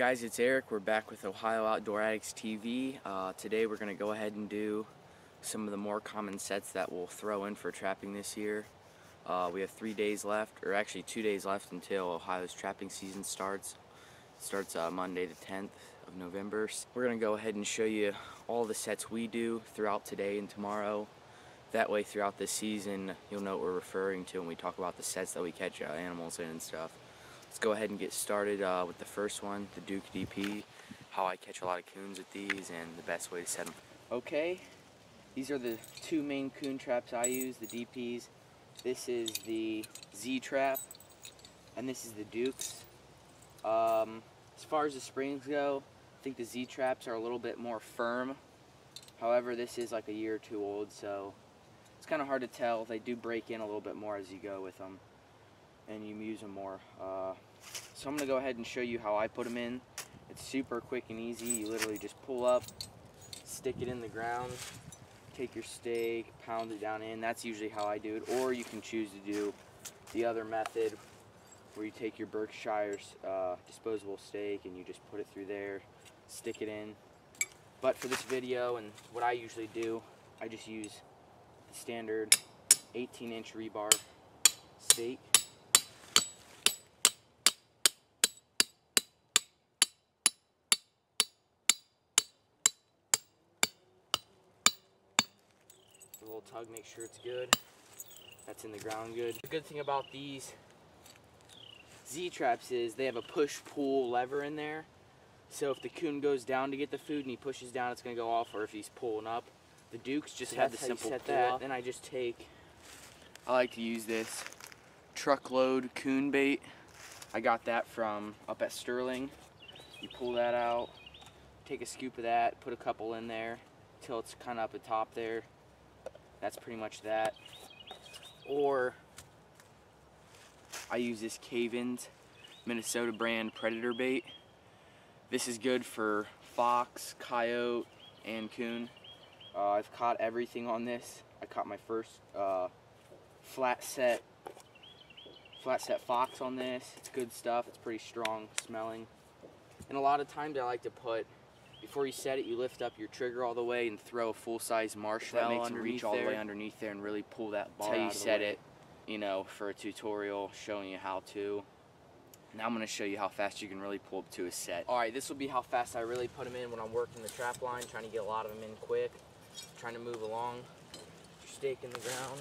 guys, it's Eric. We're back with Ohio Outdoor Addicts TV. Uh, today we're going to go ahead and do some of the more common sets that we'll throw in for trapping this year. Uh, we have three days left, or actually two days left until Ohio's trapping season starts. It starts uh, Monday the 10th of November. We're going to go ahead and show you all the sets we do throughout today and tomorrow. That way throughout the season you'll know what we're referring to when we talk about the sets that we catch uh, animals in and stuff. Let's go ahead and get started uh, with the first one, the Duke DP, how I catch a lot of coons with these and the best way to set them. Okay, these are the two main coon traps I use, the DPs. This is the Z-Trap, and this is the Dukes. Um, as far as the springs go, I think the Z-Traps are a little bit more firm. However, this is like a year or two old, so it's kind of hard to tell. They do break in a little bit more as you go with them and you use them more. Uh, so I'm going to go ahead and show you how I put them in. It's super quick and easy. You literally just pull up, stick it in the ground, take your stake, pound it down in. That's usually how I do it. Or you can choose to do the other method where you take your Berkshire's uh, disposable stake and you just put it through there, stick it in. But for this video and what I usually do, I just use the standard 18 inch rebar stake a little tug, make sure it's good. That's in the ground good. The good thing about these Z-traps is they have a push-pull lever in there. So if the coon goes down to get the food and he pushes down, it's gonna go off, or if he's pulling up. The Dukes just so have the simple set that. Then I just take, I like to use this truckload coon bait. I got that from up at Sterling. You pull that out, take a scoop of that, put a couple in there till it's kind of up the top there that's pretty much that. Or I use this Caven's Minnesota brand Predator bait. This is good for fox, coyote, and coon. Uh, I've caught everything on this. I caught my first uh, flat set flat set fox on this. It's good stuff. It's pretty strong smelling. And a lot of times I like to put before you set it, you lift up your trigger all the way and throw a full-size marshmallow that makes them reach all the way underneath there and really pull that bar how you set it, you know, for a tutorial showing you how to. Now I'm going to show you how fast you can really pull up to a set. Alright, this will be how fast I really put them in when I'm working the trap line, trying to get a lot of them in quick, trying to move along. Your stake in the ground,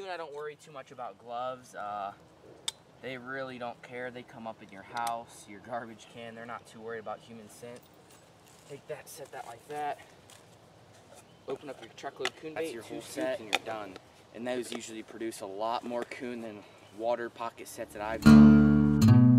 coon, I don't worry too much about gloves. Uh, they really don't care. They come up in your house, your garbage can. They're not too worried about human scent. Take that, set that like that. Open up your truckload coon bait, That's your whole set, and you're done. And those usually produce a lot more coon than water pocket sets that I've done.